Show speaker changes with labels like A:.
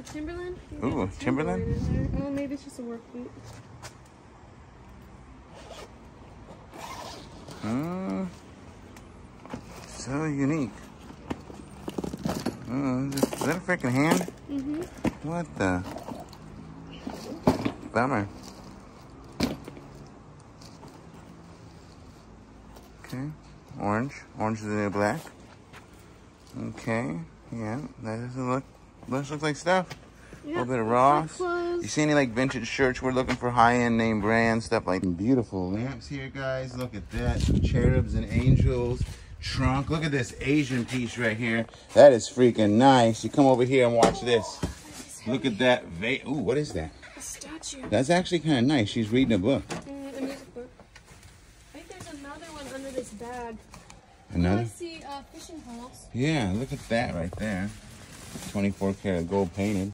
A: a Timberland? Maybe
B: Ooh,
A: a
B: Timberland?
A: Oh, maybe it's just a work boot.
B: Mm. So unique. Mm, is that a freaking hand?
A: Mm-hmm.
B: What the? Bummer. Okay. Orange. Orange is the new black. Okay. Yeah, that doesn't look, looks looks like stuff. A little bit of Ross. You see any like vintage shirts? We're looking for high-end name brand stuff like beautiful lamps here, guys. Look at that. Cherubs and angels. Trunk. Look at this Asian piece right here. That is freaking nice. You come over here and watch this. Look at that. Va Ooh, what is that?
A: A statue.
B: That's actually kind of nice. She's reading a book.
A: Mm, a music book. I think there's another one under this bag. Oh, I
B: Another?
A: see uh, fishing poles.
B: Yeah, look at that right there. 24 karat gold painted.